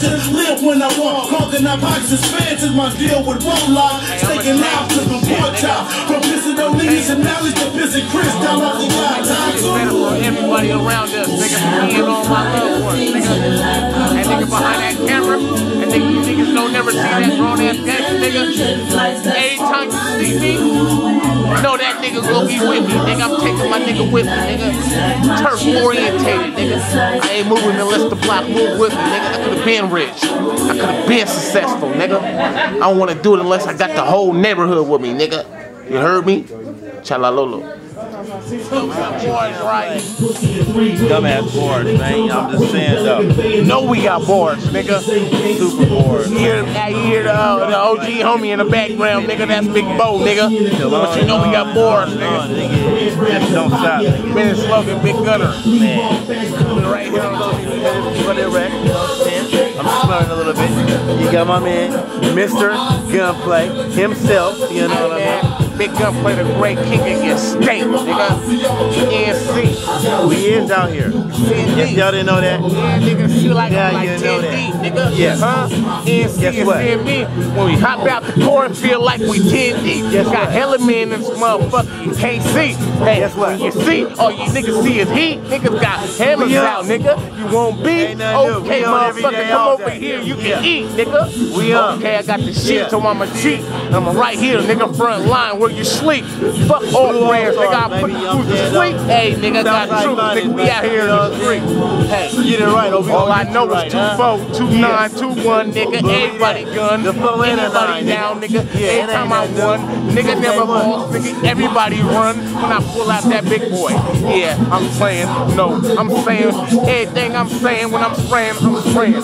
Just live when I want. Conking out pockets and is my deal with one lock. Staking out to the pork chop. From pissing on knees and knowledge to pissing Chris down off the for everybody around us, nigga, and all my loved ones, nigga. That nigga behind that camera, and nigga, niggas don't never see that grown ass gangster, nigga. Every time you see me, know that nigga gonna be with me, nigga. I'm taking my nigga with me, nigga. Turf orientated, nigga. I ain't moving unless the block move with me, nigga. I could've been rich. I could've been successful, nigga. I don't wanna do it unless I got the whole neighborhood with me, nigga. You heard me? Chalalolo. Right. Dumbass boards, man. I'm just saying though. Know we got boards, nigga. Super boards. You hear, you hear the, uh, the OG homie in the background, nigga. That's Big Bo, nigga. But you know we got boards, nigga. Just don't stop. Been slogan, Big Gunner. Man. Right here on the Run it right, you know what I'm saying? I'm just a little bit. You got my man, Mr. Gunplay himself, you know what I mean? Big Gun play the great king of your state, nigga. ENC. He is out here. Yes, y'all didn't know that? Yeah, nigga, feel like, Yeah, like you 10 know that. deep, nigga. Yes. Huh? ENC Guess is what? seeing me. When we hop out the car and feel like we 10 deep. Guess Got what? hella men in this motherfucker you can't see. Hey, Guess what? you see, all you niggas see is heat. Niggas got hammers We up. out, nigga. You won't be Ain't nothing new. okay, We motherfucker. Come over day. here, you Yeah. can eat, nigga. We up. Okay, I got the shit Yeah. so I'ma cheat. I'm right here, nigga, front line where you sleep. Fuck all prayers, nigga. I put you to sleep. Hey, nigga, got truth. Nigga, we out here in the street. Hey. Get it right, we All I know is right, two huh? four, two nine, two one, nigga. Everybody gun. The four and a Anybody down, nigga. nigga. Yeah, it Every time I won, nigga never lost, nigga. Everybody run when I pull out that big boy. Yeah, I'm saying, no, I'm saying everything I'm saying when I'm spraying, I'm spraying.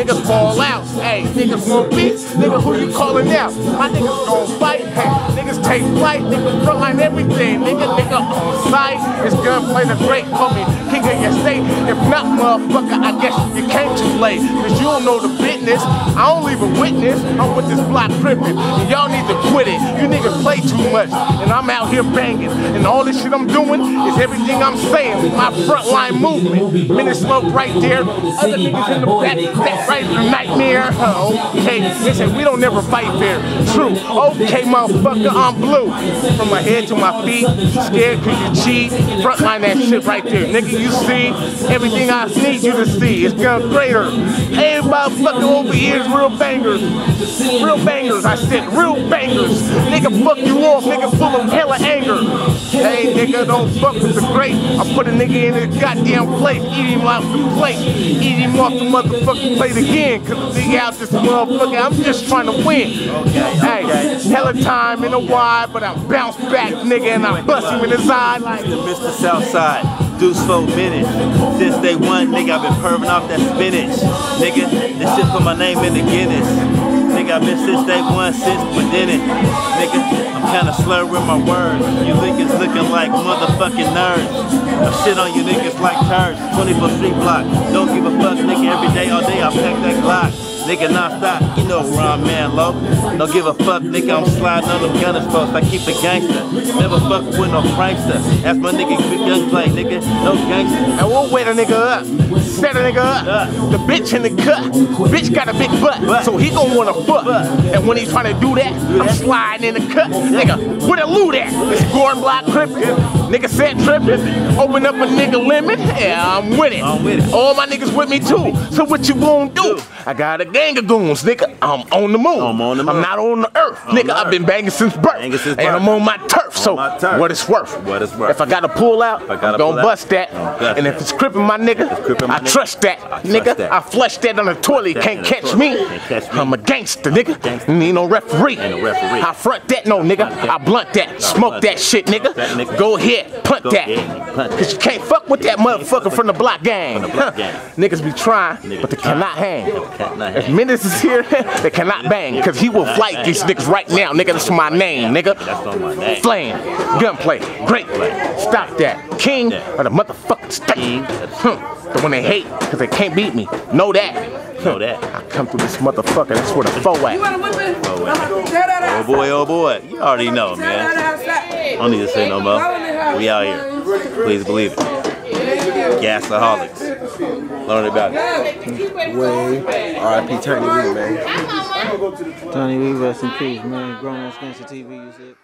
Niggas fall out. Hey, niggas won't beat. Nigga, who you calling out? My niggas gon' fight. Hey, niggas take flight. Niggas frontline everything. Nigga, nigga on sight. It's gunplay the great homie. King of your state. If not, motherfucker, I guess you came too late. Cause you don't know the business. I don't leave a witness. I'm with this block tripping. Y'all need to quit it. You niggas play too much. And I'm out here banging. And all this shit I'm doing is everything I'm saying. My frontline movement. Minute smoke right there. Other niggas in the back. That right nightmare. Oh, okay. Listen, we don't never fight fair. True. Okay, motherfucker, I'm blue. From my head to my feet. Scared cause you cheat. Frontline that shit right there. Nigga, you see everything I need you to see. It's gun greater. Hey, motherfucker over here is real bangers. Real bangers, I said real bangers. Nigga, fuck you off, nigga, full of hella anger. Hey, nigga, don't fuck with the great. I put a nigga in his goddamn plate, eat him off the plate, eat him off the motherfucking plate again. Cause the nigga out this motherfucker, I'm just trying to win. Hey, hella time in a wide, but I bounce back, nigga, and I bust him in his eye like. Mr. Southside, deuce four minutes. Since day one, nigga, I've been perving off that spinach. Nigga, this shit put my name in the Guinness. Nigga, I've been since day one, since kinda slurred with my words. You niggas looking like motherfucking nerds. I shit on you niggas like turds. 24 street block. Don't give a fuck, nigga, every day, all day, I pack that Glock. Nigga, non-stop, you know where I'm man, low. Don't give a fuck, nigga, I'm sliding on them gunners folks. I keep a gangster. Never fuck with no prankster. That's my nigga, gun play, nigga. No gangster. And we'll wet a nigga up, set a nigga up. The bitch in the cut, bitch got a big butt, so he gon' wanna fuck. And when he trying to do that, I'm sliding in the cut. Nigga, where the loot at? It's Garden Blocc crippin'. Nigga set tripping, Open up a nigga limit. Yeah, I'm with it. I'm with it. All my niggas with me too. So what you gonna do? I got a gang of goons, nigga. I'm on the move. I'm on the. I'm not on the earth, On nigga. I've been banging since birth. Banging since birth. And. I'm on my turf. So my turf. what it's worth. What it's worth. If I gotta pull out, I gotta I'm gonna bust that. I'm And if it's crippin' my nigga, crippin' my I trust that. I trust nigga, that. I flush that on the toilet. that Can't catch me. Can't catch me. I'm a gangster, nigga. Gangster. Need no referee. Ain't no referee. I front that, no nigga. I blunt that. Smoke that. shit, nigga. Go ahead, punt Go that. ahead, punt Cause you can't fuck with that motherfucker from the block gang. The block gang. Niggas be trying, Niggas but they cannot hang. cannot If. Menace is here, they cannot bang. Cause he will flight these niggas right now, nigga. That's my name, nigga. That's on my name. Flame, gunplay, great play. Stop that. King Yeah. of the motherfucking state. King. Hmm. The one they hate, cause they can't beat me. Know that. Know that. I come through this motherfucker, that's where the foe at. Oh boy, oh boy. You already know, man. I don't need to say no more. We out here. Please believe it. Gasaholics. Learn about it. Way. R.I.P. Tony Lee, man. Tony Lee, rest in peace, man. Grown Ass Gangster TV, you said.